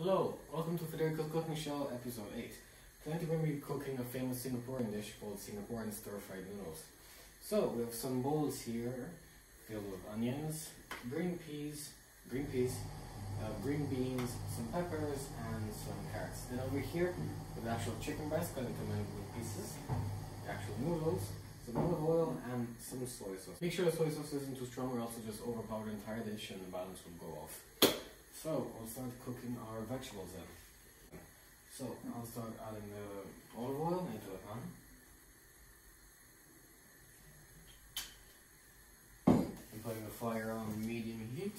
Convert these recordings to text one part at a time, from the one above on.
Hello, welcome to Federico's Cooking Show, episode 8. Tonight we're going to be cooking a famous Singaporean dish called Singaporean stir-fried noodles. So, we have some bowls here filled with onions, green peas, green peas, uh, green beans, some peppers, and some carrots. Then over here, with the actual chicken breast cut into many little pieces, the actual noodles, some olive oil, and some soy sauce. Make sure the soy sauce isn't too strong or else it'll just overpower the entire dish and the balance will go off. So, I'll start cooking our vegetables then. So, I'll start adding the olive oil into the pan. And putting the fire on medium heat.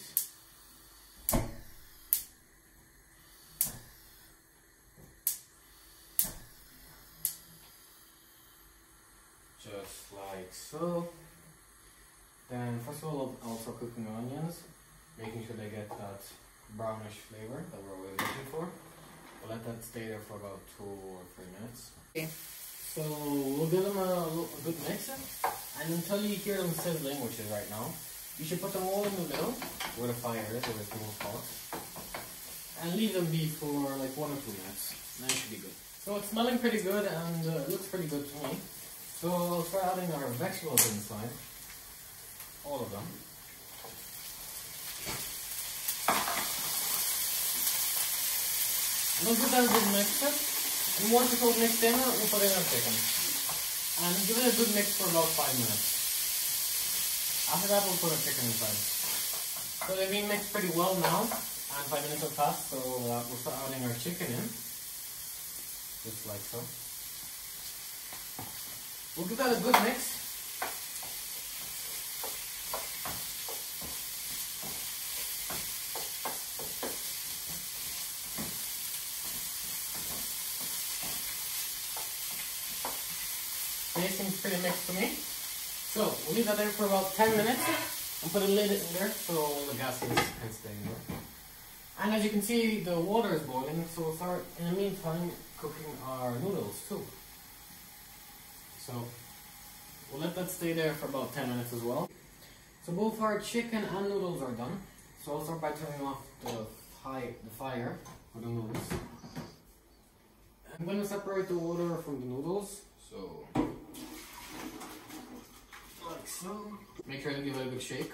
Just like so. Then first of all I'll start cooking the onions, making sure they get that brownish flavor that we're always looking for. We'll let that stay there for about two or three minutes. Okay. So we'll give them a, a good mix and until you hear them sizzling, which is right now, you should put them all in the middle where the fire is, where the most hot. And leave them be for like one or two minutes. That should be good. So it's smelling pretty good and uh, it looks pretty good to me. So I'll start adding our vegetables inside. All of them. Give that a good mix. And once it's all mixed in, we'll put in our chicken. And give it a good mix for about 5 minutes. After that, we'll put our chicken inside. So they've been mixed pretty well now. And 5 minutes have passed, so uh, we'll start adding our chicken in. Just like so. We'll give that a good mix. Seems pretty mixed to me. So we'll leave that there for about 10 minutes and put a lid in there so all the gases can stay in there. And as you can see, the water is boiling, so we'll start in the meantime cooking our noodles too. So we'll let that stay there for about 10 minutes as well. So both our chicken and noodles are done. So I'll start by turning off the, high, the fire for the noodles. I'm going to separate the water from the noodles. So Make sure to give it a good shake.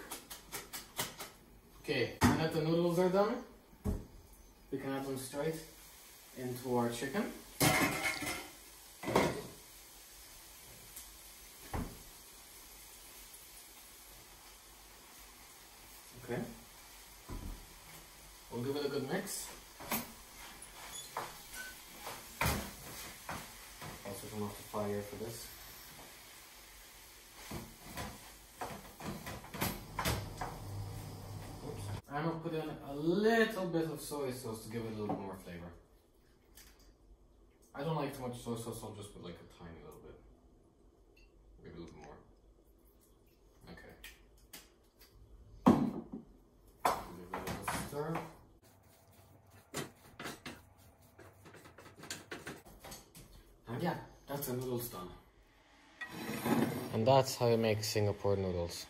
Okay, now that the noodles are done, we can add them straight into our chicken. Okay. We'll give it a good mix. Also turn off the fire for this. I'm gonna put in a little bit of soy sauce to give it a little more flavor. I don't like too much soy sauce, so I'll just put like a tiny little bit. Maybe a little more. Okay. Give it a stir. And yeah, that's the noodles done. And that's how you make Singapore noodles.